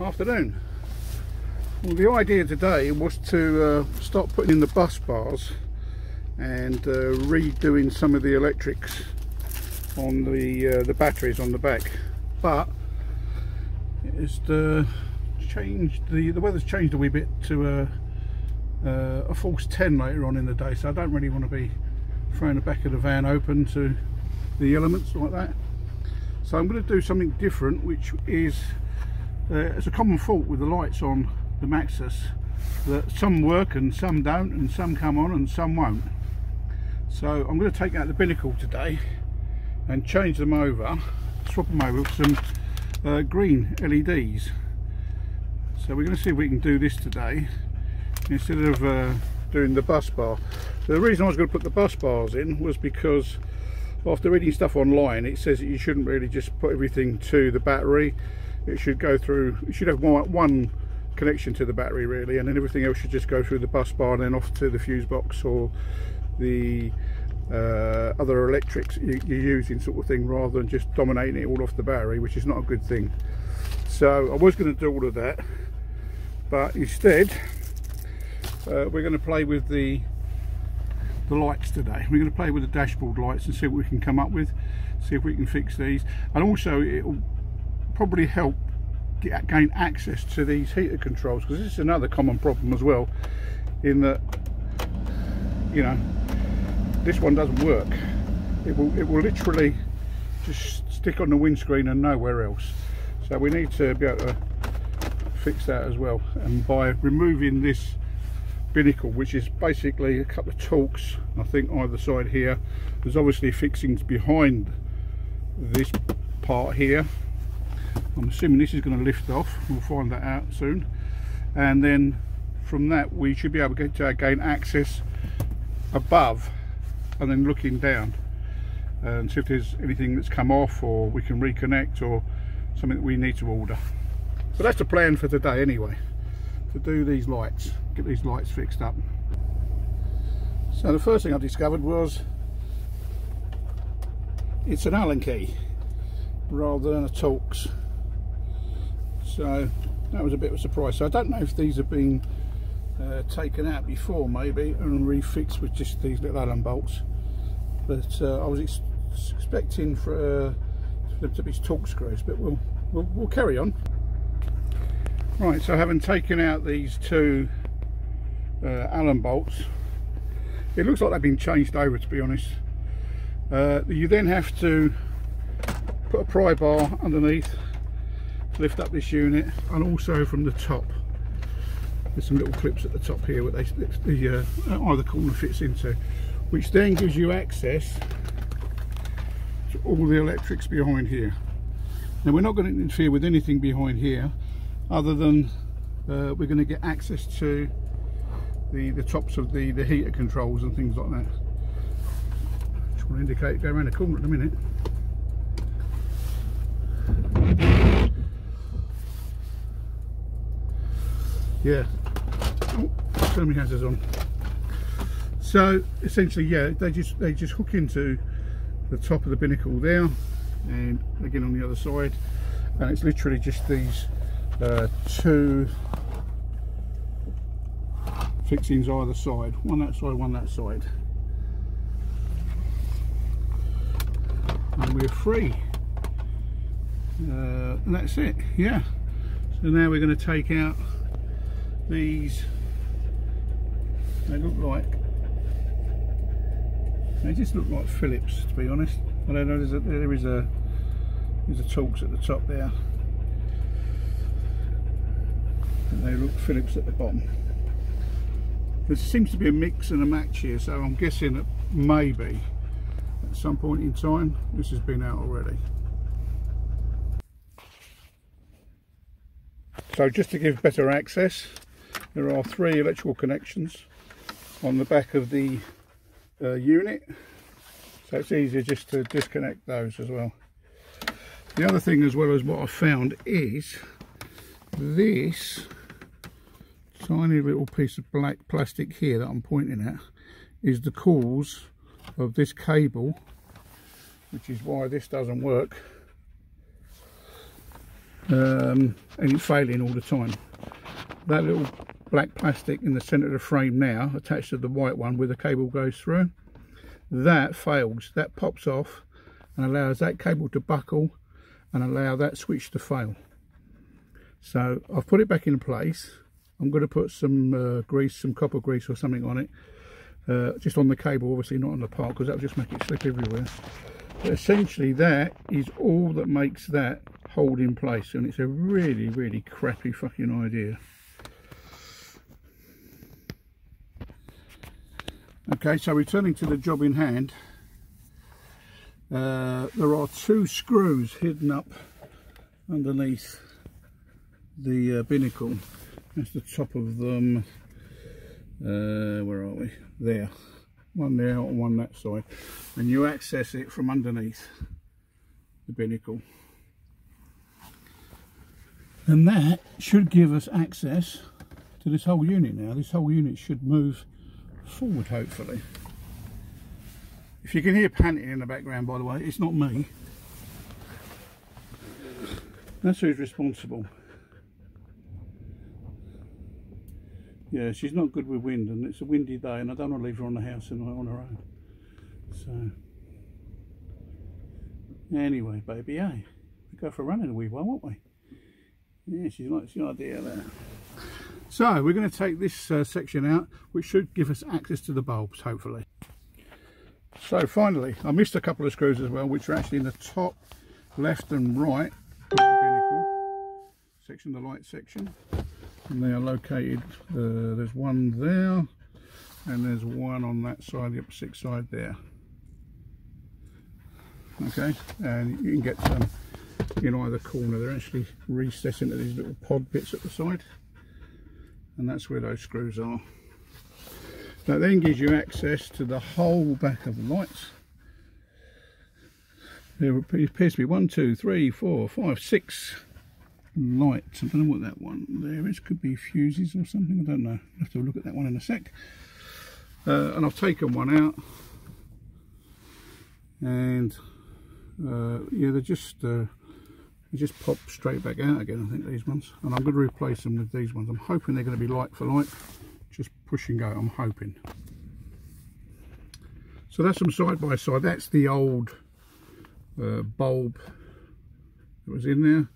Afternoon. Well, the idea today was to uh, start putting in the bus bars and uh, redoing some of the electrics on the uh, the batteries on the back, but it's uh, changed. The the weather's changed a wee bit to a uh, a false 10 later on in the day, so I don't really want to be throwing the back of the van open to the elements like that. So I'm going to do something different, which is uh, it's a common fault with the lights on the Maxus that some work and some don't and some come on and some won't. So I'm going to take out the binnacle today and change them over swap them over with some uh, green LEDs so we're going to see if we can do this today instead of uh, doing the bus bar. The reason I was going to put the bus bars in was because after reading stuff online it says that you shouldn't really just put everything to the battery it should go through it should have one, connection to the battery really and then everything else should just go through the bus bar and then off to the fuse box or the uh, other electrics you, you're using sort of thing rather than just dominating it all off the battery which is not a good thing. So I was going to do all of that but instead uh, we're going to play with the the lights today. We're going to play with the dashboard lights and see what we can come up with see if we can fix these. And also it will probably help gain access to these heater controls because this is another common problem as well in that you know this one doesn't work. It will it will literally just stick on the windscreen and nowhere else. So we need to be able to fix that as well and by removing this binnacle which is basically a couple of Torx I think either side here there's obviously fixings behind this part here I'm assuming this is going to lift off. We'll find that out soon. And then from that we should be able to, get to gain access above and then looking down. And see if there's anything that's come off or we can reconnect or something that we need to order. So that's the plan for today anyway to do these lights get these lights fixed up. So the first thing I discovered was it's an Allen key rather than a Torx so that was a bit of a surprise. So I don't know if these have been uh, taken out before maybe and refixed with just these little Allen bolts. But uh, I was ex expecting for, uh, them to be Torx screws but we'll, we'll, we'll carry on. Right so having taken out these two uh, Allen bolts it looks like they've been changed over to be honest. Uh, you then have to put a pry bar underneath lift up this unit and also from the top there's some little clips at the top here where they the uh, either corner fits into which then gives you access to all the electrics behind here. Now we're not going to interfere with anything behind here other than uh, we're going to get access to the the tops of the the heater controls and things like that. Just want to indicate go around the corner in a minute yeah. Oh, turn my hazards on. So essentially yeah they just they just hook into the top of the binnacle there and again on the other side. And it's literally just these uh, two fixings either side. One that side one that side. And we're free. Uh, and that's it. Yeah. So now we're going to take out these. They look like they just look like Phillips to be honest. I don't know there's a, there is a there's a Torx at the top there. And they look Phillips at the bottom. There seems to be a mix and a match here so I'm guessing that maybe at some point in time this has been out already. So just to give better access there are three electrical connections on the back of the uh, unit. So it's easier just to disconnect those as well. The other thing as well as what I found is this tiny little piece of black plastic here that I'm pointing at is the cause of this cable which is why this doesn't work. Um, and it's failing all the time. That little black plastic in the centre of the frame now attached to the white one where the cable goes through. That fails. That pops off and allows that cable to buckle and allow that switch to fail. So I've put it back in place. I'm going to put some uh, grease some copper grease or something on it uh, just on the cable obviously not on the part because that'll just make it slip everywhere. But essentially that is all that makes that hold in place and it's a really really crappy fucking idea Okay, so returning to the job in hand, uh, there are two screws hidden up underneath the uh, binnacle. That's the top of them. Uh, where are we? There. One there and one that side. And you access it from underneath the binnacle. And that should give us access to this whole unit now. This whole unit should move forward hopefully. If you can hear panting in the background by the way, it's not me. That's who's responsible. Yeah, she's not good with wind and it's a windy day and I don't want to leave her on the house and on her own. So, anyway, baby, hey, we go for a run in a wee while, won't we? Yeah, she's not, she's there there. So we're going to take this uh, section out, which should give us access to the bulbs, hopefully. So finally, I missed a couple of screws as well, which are actually in the top left and right section, the light section. And they are located, uh, there's one there, and there's one on that side, the opposite side there. Okay, and you can get them in either corner. They're actually recessed into these little pod bits at the side and that's where those screws are. That then gives you access to the whole back of the lights. There appears to be one, two, three, four, five, six lights. I don't know what that one there is. Could be fuses or something. I don't know. I'll have to look at that one in a sec. Uh, and I've taken one out. And uh, yeah, they're just uh, they just pop straight back out again I think these ones. And I'm going to replace them with these ones. I'm hoping they're going to be like for like just push and go I'm hoping. So that's them side by side. That's the old uh, bulb that was in there.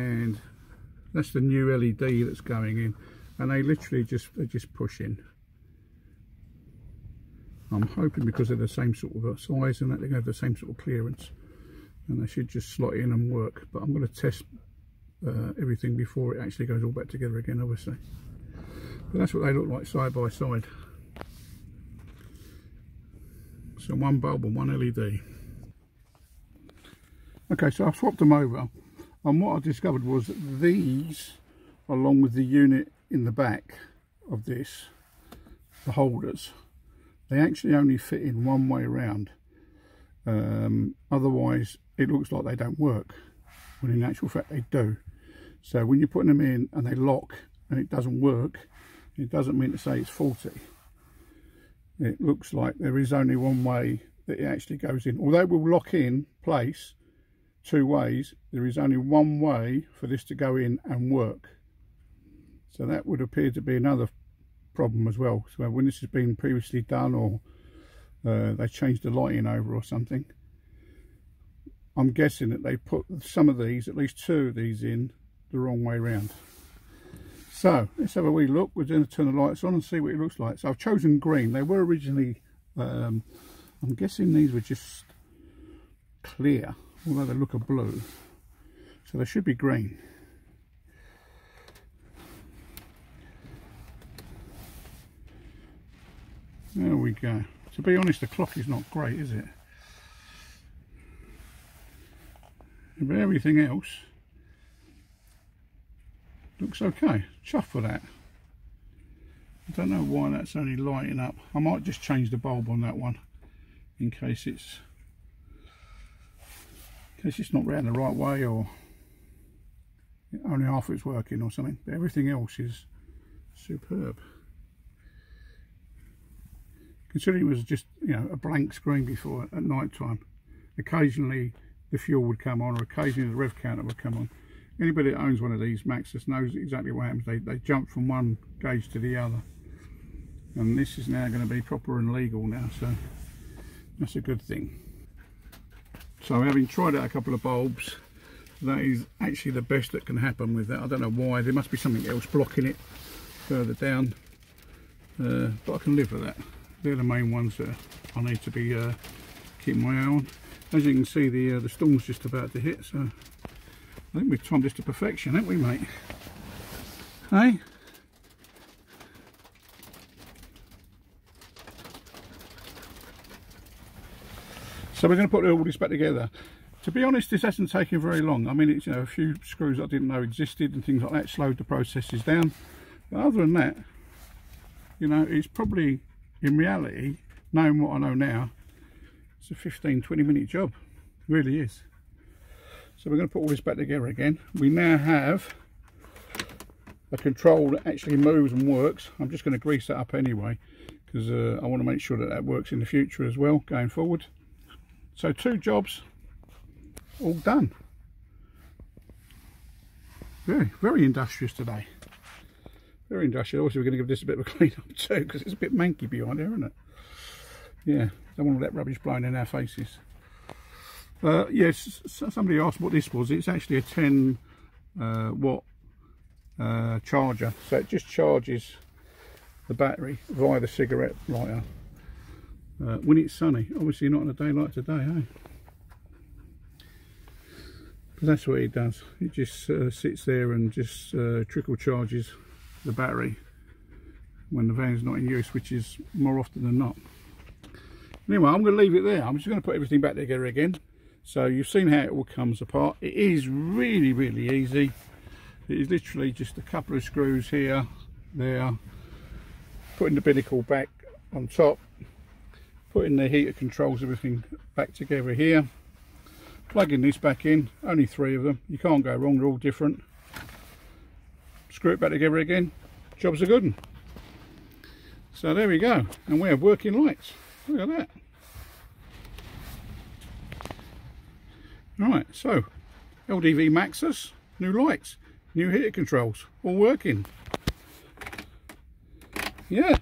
And that's the new LED that's going in. And they literally just they just push in. I'm hoping because they're the same sort of size and that they're going to have the same sort of clearance and they should just slot in and work. But I'm going to test uh, everything before it actually goes all back together again obviously. But that's what they look like side by side. So one bulb and one LED okay so I swapped them over and what I discovered was that these along with the unit in the back of this the holders they actually only fit in one way around. Um, otherwise it looks like they don't work when in actual fact they do. So when you're putting them in and they lock and it doesn't work it doesn't mean to say it's faulty. It looks like there is only one way that it actually goes in. Although it will lock in place two ways there is only one way for this to go in and work. So that would appear to be another problem as well. So when this has been previously done or uh, they changed the lighting over or something I'm guessing that they put some of these, at least two of these in the wrong way round. So let's have a wee look. We're going to turn the lights on and see what it looks like. So I've chosen green. They were originally, um, I'm guessing these were just clear, although they look a blue. So they should be green. There we go. To be honest, the clock is not great, is it? Everything else looks okay. Chuff for that. I don't know why that's only lighting up. I might just change the bulb on that one in case it's in case it's not round the right way or only half it's working or something. But everything else is superb. Considering it was just you know a blank screen before at night time occasionally the fuel would come on or occasionally the rev counter would come on anybody that owns one of these Maxus knows exactly what happens. They, they jump from one gauge to the other. And this is now going to be proper and legal now, so that's a good thing. So having tried out a couple of bulbs, that is actually the best that can happen with that. I don't know why, there must be something else blocking it further down. Uh, but I can live with that. They're the main ones that I need to be uh, keeping my eye on. As you can see, the uh, the storm's just about to hit, so I think we've timed this to perfection, haven't we, mate? Hey? So we're going to put all this back together. To be honest, this hasn't taken very long. I mean, it's you know a few screws I didn't know existed and things like that slowed the processes down. But other than that, you know, it's probably in reality, knowing what I know now, it's a 15, 20 minute job. It really is. So we're going to put all this back together again. We now have a control that actually moves and works. I'm just going to grease that up anyway because uh, I want to make sure that that works in the future as well going forward. So two jobs all done. Very, very industrious today. Very industrial. Also, we're going to give this a bit of a clean up too because it's a bit manky behind here, isn't it? Yeah, don't want all that rubbish blowing in our faces. Uh, yes, somebody asked what this was. It's actually a 10 uh, watt uh, charger. So it just charges the battery via the cigarette lighter. Uh, when it's sunny, obviously not on a day like today, eh? that's what it does. It just uh, sits there and just uh, trickle charges the battery when the van's not in use, which is more often than not. Anyway, I'm going to leave it there. I'm just going to put everything back together again. So you've seen how it all comes apart. It is really, really easy. It is literally just a couple of screws here, there, putting the binnacle back on top, putting the heater controls, everything back together here, plugging this back in, only three of them. You can't go wrong, they're all different. Screw it back together again, job's a good one. So there we go, and we have working lights. Look at that. Right, so LDV Maxus, new lights, new heater controls, all working. Yeah.